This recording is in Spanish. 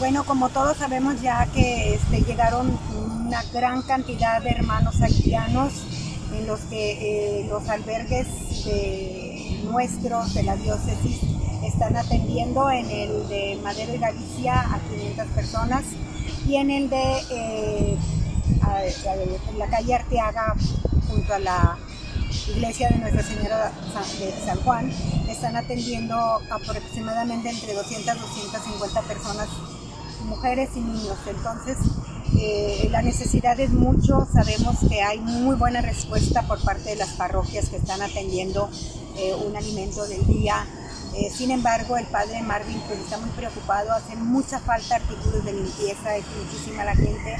Bueno, como todos sabemos ya que este, llegaron una gran cantidad de hermanos haitianos en los que eh, los albergues de nuestros de la diócesis están atendiendo en el de Madero y Galicia a 500 personas. Y en el de eh, la calle Arteaga junto a la iglesia de Nuestra Señora de San Juan están atendiendo aproximadamente entre 200 y 250 personas, mujeres y niños. Entonces, eh, la necesidad es mucho, sabemos que hay muy buena respuesta por parte de las parroquias que están atendiendo eh, un alimento del día. Eh, sin embargo, el padre Marvin pues, está muy preocupado, hace mucha falta artículos de limpieza, es muchísima la gente.